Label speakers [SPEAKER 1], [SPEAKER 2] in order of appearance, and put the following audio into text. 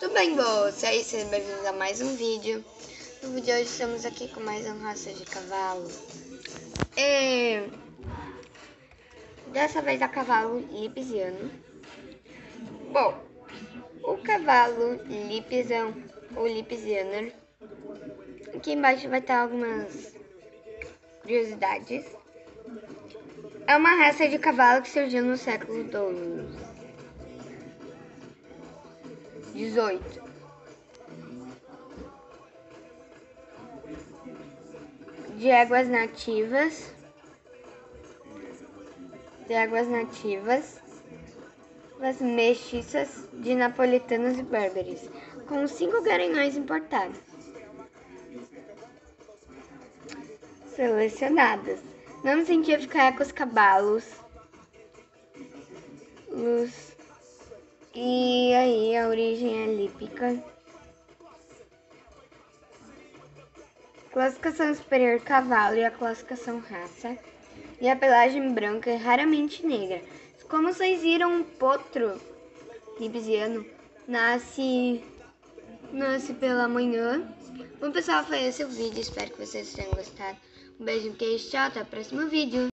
[SPEAKER 1] Tudo bem, vocês? Sejam bem-vindos a mais um vídeo. No vídeo de hoje estamos aqui com mais um raça de cavalo. E... Dessa vez a cavalo lipsiano. Bom, o cavalo lipsão ou lipsianer. Aqui embaixo vai estar algumas curiosidades. É uma raça de cavalo que surgiu no século XII. 18. De águas nativas. De águas nativas. Das mestiças de napolitanos e berberes. Com cinco garanhões importados. Selecionadas. Nome científico é Ecos Cabalos. Luz e aí a origem é lípica. Classificação superior cavalo e a classificação raça. E a pelagem branca é raramente negra. Como vocês viram, o potro lipsiano nasce, nasce pela manhã. Bom pessoal, foi esse o vídeo. Espero que vocês tenham gostado. Um beijo, queijo, tchau, até o próximo vídeo.